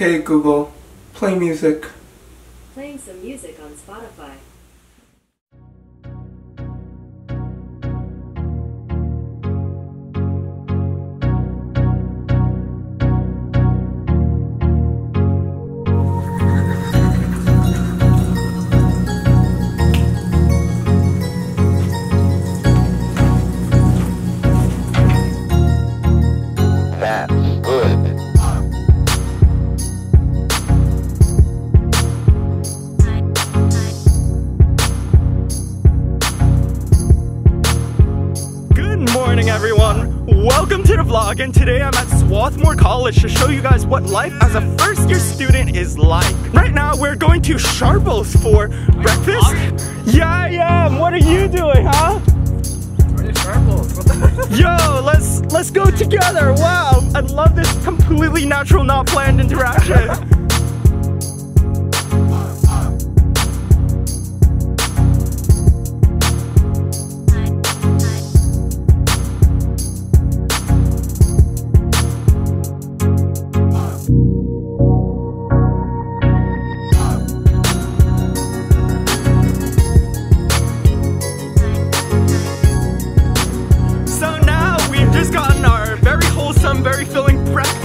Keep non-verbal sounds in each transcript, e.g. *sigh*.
Okay, Google, play music. Playing some music on Spotify. College to show you guys what life as a first year student is like. Right now, we're going to Sharples for breakfast. Yeah, am. What are you doing, huh? Yo, let's let's go together. Wow, I love this completely natural, not planned interaction.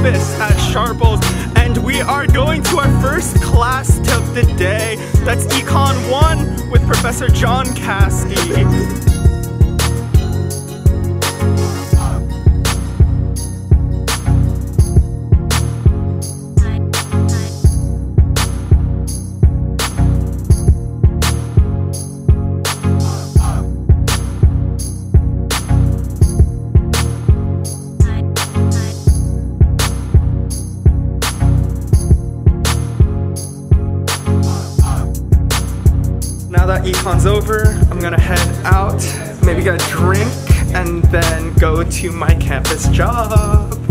Breakfast at Sharples, and we are going to our first class of the day. That's Econ 1 with Professor John Caskey. Drink, and then go to my campus job.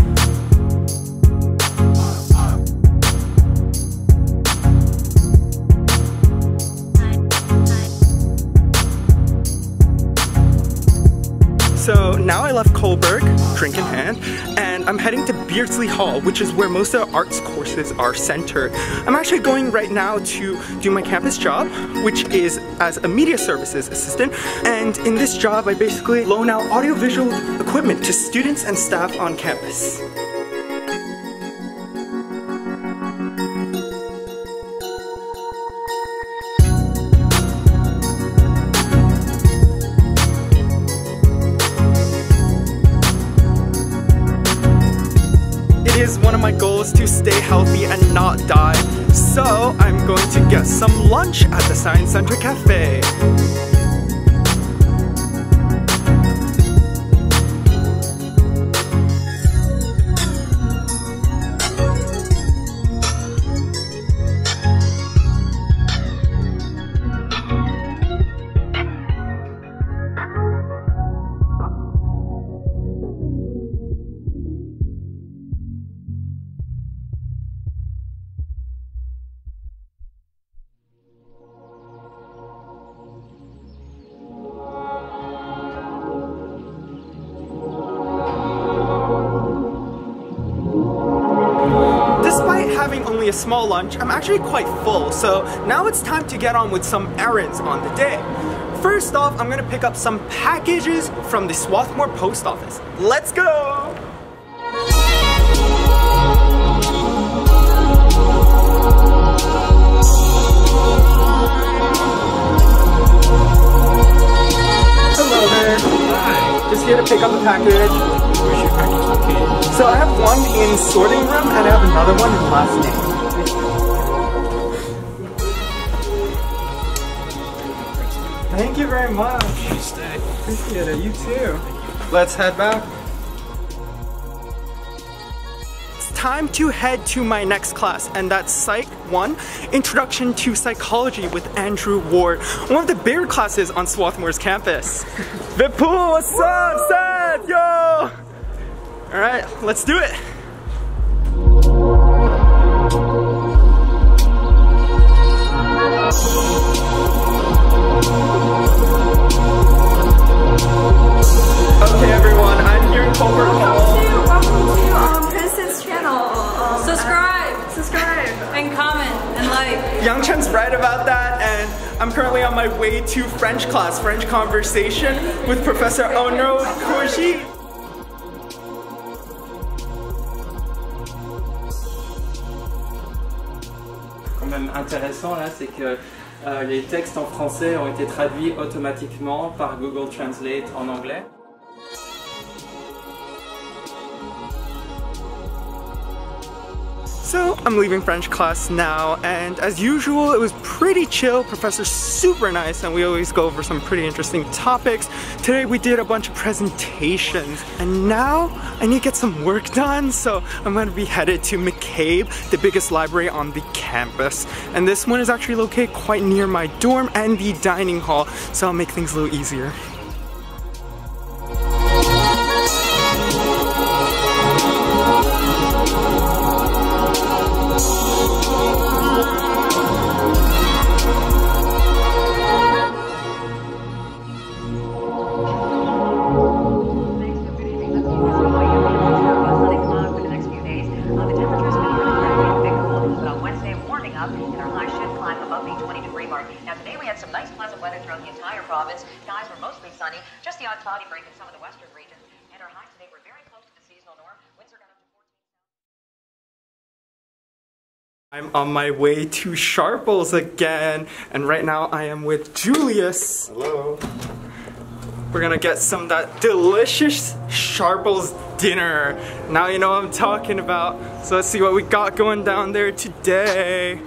So now I left Kohlberg, drink in hand, and I'm heading to Beardsley Hall, which is where most of the arts courses are centered. I'm actually going right now to do my campus job, which is as a media services assistant. And in this job, I basically loan out audiovisual equipment to students and staff on campus. To stay healthy and not die, so I'm going to get some lunch at the Science Center Cafe. A small lunch, I'm actually quite full, so now it's time to get on with some errands on the day. First off, I'm gonna pick up some packages from the Swarthmore Post Office. Let's go! Hello there. Hi. Just here to pick up a package. Where's your package located? So I have one in sorting room and I have another one in last name. Thank you very much. Stay. Appreciate it. You too. Let's head back. It's time to head to my next class, and that's Psych 1 Introduction to Psychology with Andrew Ward, one of the bigger classes on Swarthmore's campus. *laughs* Vipul, what's up, Seth? Yo! Alright, let's do it. Way to French class, French conversation with Professor Ono Koji. quand même intéressant là, c'est que euh, les textes en français ont été traduits automatiquement par Google Translate en anglais. I'm leaving French class now, and as usual, it was pretty chill. Professor's super nice, and we always go over some pretty interesting topics. Today we did a bunch of presentations, and now I need to get some work done, so I'm gonna be headed to McCabe, the biggest library on the campus. And this one is actually located quite near my dorm and the dining hall, so I'll make things a little easier. Just the cloudy break in some of the western regions. And our highs today were very close to the seasonal norm. Winds are gone up to 14. I'm on my way to Sharples again, and right now I am with Julius. Hello. We're gonna get some of that delicious Sharples dinner. Now you know what I'm talking about. So let's see what we got going down there today.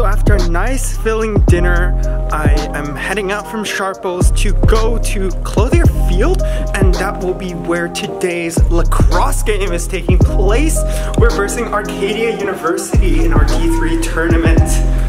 So after a nice filling dinner, I am heading out from Sharples to go to Clothier Field, and that will be where today's lacrosse game is taking place. We're versing Arcadia University in our D3 tournament.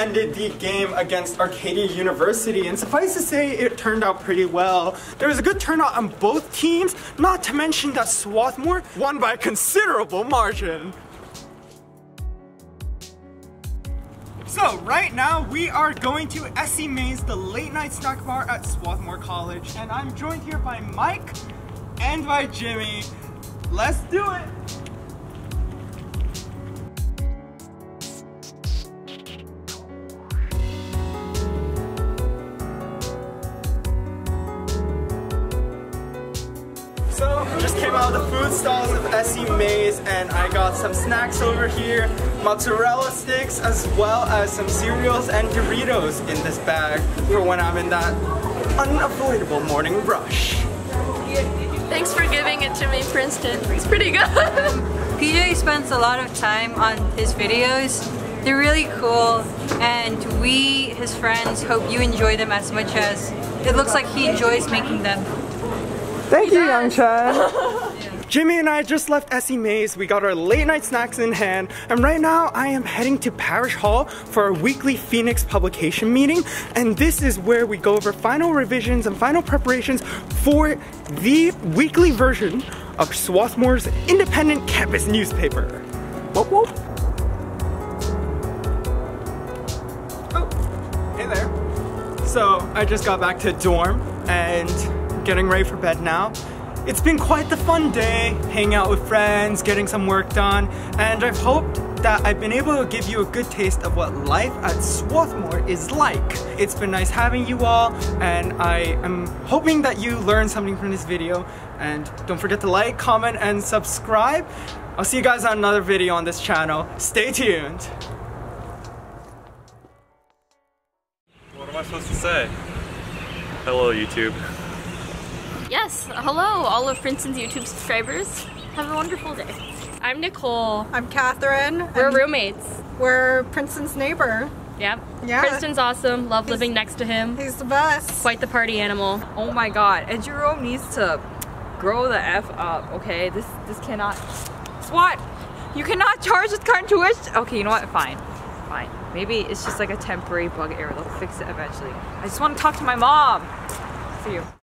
Ended the game against Arcadia University, and suffice to say, it turned out pretty well. There was a good turnout on both teams, not to mention that Swarthmore won by a considerable margin. So, right now, we are going to Essie Mae's, the late night snack bar at Swarthmore College, and I'm joined here by Mike and by Jimmy. Let's do it! Out the food stalls of Essie Mae's and I got some snacks over here, mozzarella sticks, as well as some cereals and Doritos in this bag for when I'm in that unavoidable morning rush. Thanks for giving it to me, Princeton. It's pretty good. *laughs* PJ spends a lot of time on his videos. They're really cool, and we, his friends, hope you enjoy them as much as it looks like he enjoys making them. Thank you, Young Chan. *laughs* Jimmy and I just left Essie Mae's. We got our late night snacks in hand, and right now I am heading to Parrish Hall for our weekly Phoenix publication meeting. And this is where we go over final revisions and final preparations for the weekly version of Swarthmore's independent campus newspaper. Whoop whoop. Oh, hey there. So I just got back to dorm and getting ready for bed now. It's been quite the fun day, hanging out with friends, getting some work done, and I've hoped that I've been able to give you a good taste of what life at Swarthmore is like. It's been nice having you all, and I am hoping that you learned something from this video. And don't forget to like, comment, and subscribe. I'll see you guys on another video on this channel. Stay tuned. What am I supposed to say? Hello, YouTube. Yes, hello, all of Princeton's YouTube subscribers. Have a wonderful day. I'm Nicole. I'm Catherine. We're and roommates. We're Princeton's neighbor. Yep. Yeah. Princeton's awesome. Love living next to him. He's the best. Quite the party animal. Oh my god. And Jerome needs to grow the F up, okay? This this cannot SWAT! You cannot charge this card to it! Okay, you know what? Fine. Fine. Maybe it's just like a temporary bug error. They'll fix it eventually. I just want to talk to my mom. See you.